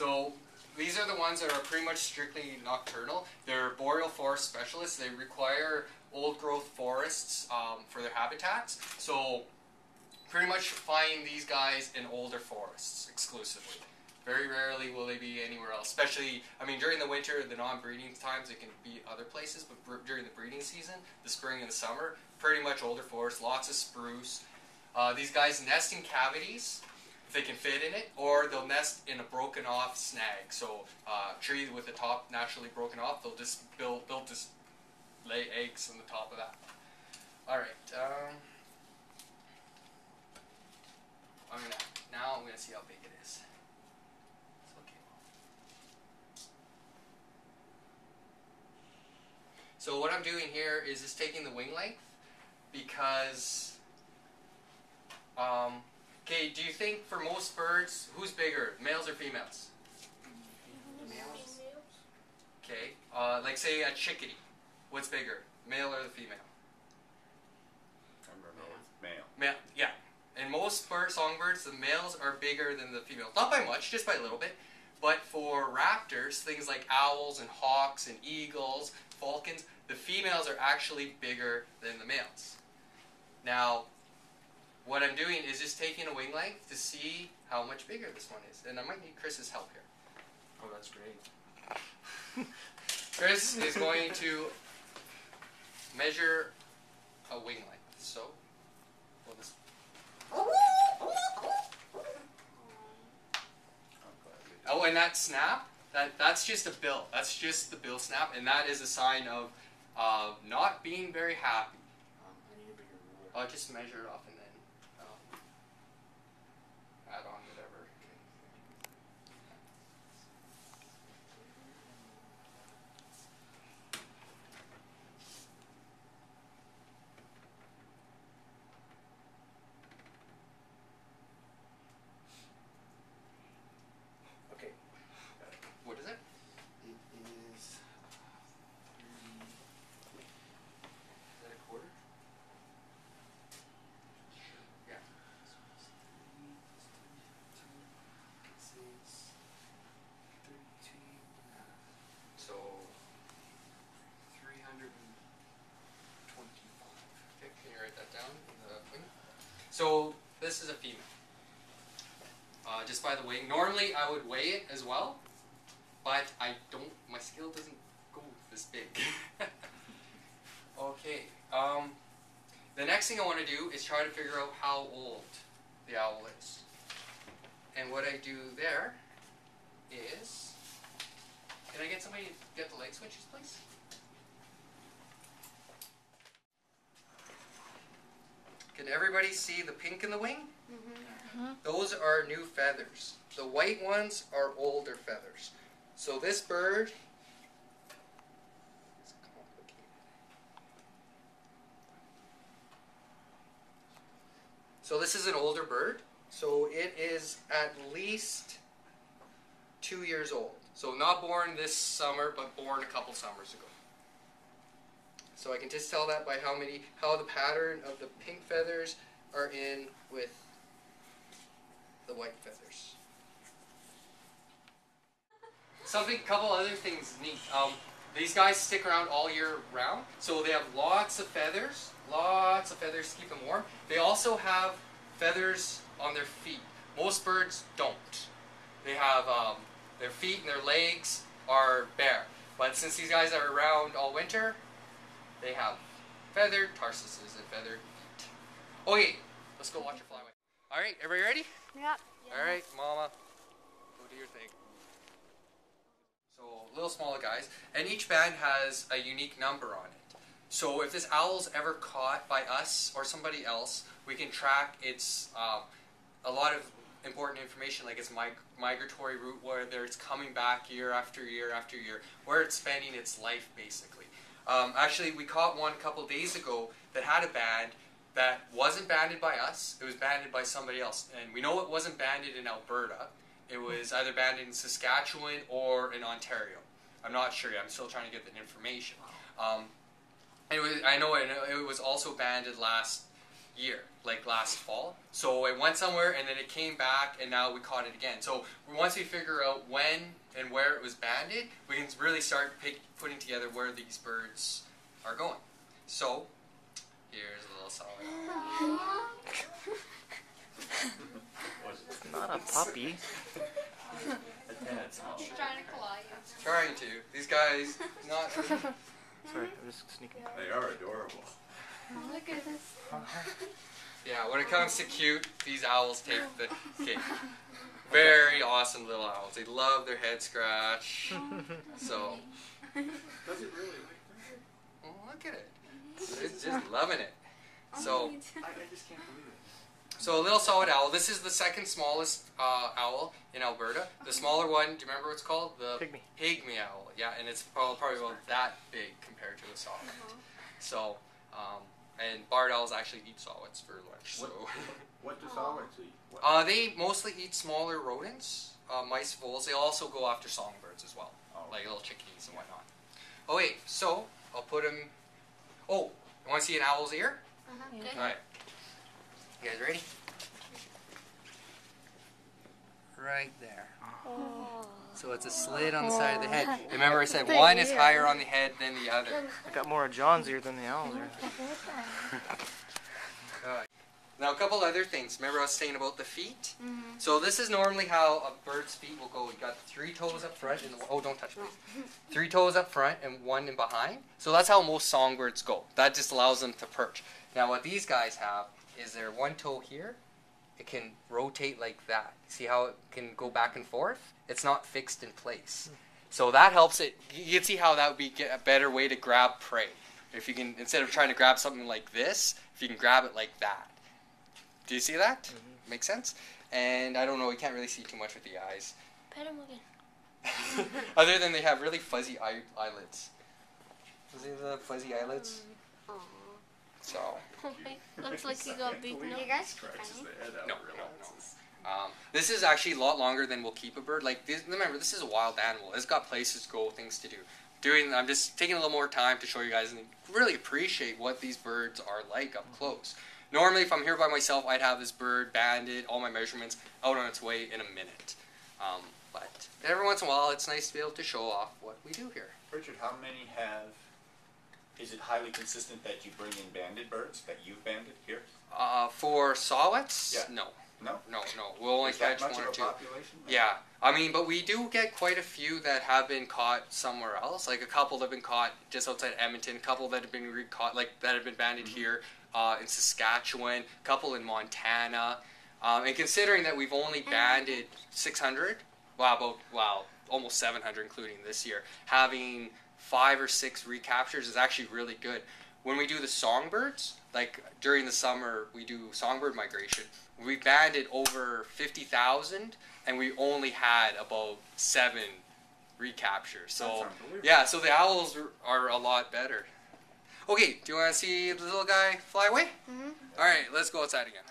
So these are the ones that are pretty much strictly nocturnal. They're boreal forest specialists. They require old growth forests um, for their habitats. So pretty much find these guys in older forests exclusively. Very rarely will they be anywhere else. Especially, I mean, during the winter, the non-breeding times, it can be other places. But during the breeding season, the spring and the summer, pretty much older forest, lots of spruce. Uh, these guys nest in cavities they can fit in it, or they'll nest in a broken off snag. So, uh, tree with the top naturally broken off, they'll just build, they'll just lay eggs on the top of that. All right. Um, I'm gonna now. I'm gonna see how big it is. So what I'm doing here is just taking the wing length because. Um, okay, do you think for most birds, who's bigger, males or females? Males. Okay, uh, like say a chickadee, what's bigger, male or the female? Male. Male, yeah. And most bird songbirds, the males are bigger than the females. Not by much, just by a little bit. But for raptors, things like owls and hawks and eagles, falcons, the females are actually bigger than the males. Now, what I'm doing is just taking a wing length to see how much bigger this one is. And I might need Chris's help here. Oh, that's great. Chris is going to measure a wing length. So, we'll just Oh, and that snap, that that's just a bill. That's just the bill snap, and that is a sign of uh, not being very happy. Um, I need a bigger ruler. I'll just measure it off and then um, add on whatever. Okay. What is it? It is thirty. Is that a quarter? Yeah. So, Three hundred and twenty-five. okay, can you write that down? in The wing? So this is a female. Uh, just by the wing. Normally I would weigh it as well, but I don't. My scale doesn't go this big. okay. Um, the next thing I want to do is try to figure out how old the owl is. And what I do there is, can I get somebody to get the light switches, please? Can everybody see the pink in the wing? Mm-hmm. Those are new feathers. The white ones are older feathers. So this bird is complicated. So this is an older bird. So it is at least two years old. So not born this summer, but born a couple summers ago. So I can just tell that by how many, how the pattern of the pink feathers are in with the white feathers. Something, couple other things neat. Um, these guys stick around all year round, so they have lots of feathers, lots of feathers to keep them warm. They also have feathers on their feet. Most birds don't. They have um, their feet and their legs are bare, but since these guys are around all winter, they have feathered tarsuses and feathered feet. Okay, let's go watch it fly away. All right, everybody ready? Yeah. All right, Mama, go do your thing. So little smaller guys, and each band has a unique number on it. So if this owl's ever caught by us or somebody else, we can track its um, a lot of important information like its mig- migratory route, whether it's coming back year after year after year, where it's spending its life basically. Um, actually, we caught one a couple days ago that had a band that wasn't banded by us. It was banded by somebody else, and we know it wasn't banded in Alberta. It was either banded in Saskatchewan or in Ontario. I'm not sure yet. I'm still trying to get the information. Um, it was, I know it, it was also banded last year, like like last fall. So it went somewhere and then it came back and now we caught it again. So once we figure out when and where it was banded, we can really start pick, putting together where these birds are going. So here's a little saw-whet. Not a puppy. He's trying to claw you. Trying to. These guys not. Sorry, I'm just sneaking. They are adorable. Oh, look at this. Yeah, when it comes to cute, these owls take the cake. Very awesome little owls. They love their head scratch. So, Does it really like oh, look at it. It's just loving it. So, I, I just can't believe it. so a little saw-whet owl. This is the second smallest uh, owl in Alberta. The smaller one, do you remember what it's called? The Pygmy. pygmy owl. Yeah, and it's probably, probably about that big compared to a saw-whet. So, um, and barred owls actually eat saw-whets for lunch. So. What, what do saw-whets eat? What? Uh, they mostly eat smaller rodents, uh, mice, voles. They also go after songbirds as well, Oh. like little chickadees and whatnot. Oh wait, so I'll put him. Oh, you want to see an owl's ear? Uh-huh. All Good. right. You guys ready? Right there. So it's a slit on the side of the head. Remember, I said one is higher on the head than the other. I got more of John's ear than the owl's ear. Now, a couple other things. Remember, I was saying about the feet. Mhm. So this is normally how a bird's feet will go. You got three toes up front and oh, don't touch me. Three toes up front and one in behind. So that's how most songbirds go. That just allows them to perch. Now, what these guys have is their one toe here. It can rotate like that. See how it can go back and forth? It's not fixed in place. So that helps it. You can see how that would be a better way to grab prey. If you can, instead of trying to grab something like this, if you can grab it like that. Do you see that? Mhm. Make sense? And I don't know, we can't really see too much with the eyes. Pet him again. Other than they have really fuzzy eye, eyelids. See the fuzzy eyelids? Aw. So, Looks like he got beaten You guys scratches the head out. No, no, um, this is actually a lot longer than we'll keep a bird. Like, this, remember, this is a wild animal. It's got places to go, things to do. Doing, I'm just taking a little more time to show you guys and really appreciate what these birds are like up close. Normally, if I'm here by myself, I'd have this bird banded, all my measurements, out on its way in a minute. Um, but every once in a while, it's nice to be able to show off what we do here. Richard, how many have? Is it highly consistent that you bring in banded birds that you've banded here? Uh, for saw-whets, Yeah. no, No. no, no. We'll only Is catch one or two. population? Yeah, I mean, but we do get quite a few that have been caught somewhere else. Like a couple that have been caught just outside Edmonton, a couple that have been caught, like that have been banded here uh, in Saskatchewan, a couple in Montana. Um, and considering that we've only banded 600, wow, about wow, almost 700, including this year, having five or six recaptures is actually really good. When we do the songbirds, like during the summer, we do songbird migration. We banded over 50,000 and we only had about seven recaptures. So, yeah, so the owls are, are a lot better. Okay, do you want to see the little guy fly away? Mhm. All right, let's go outside again.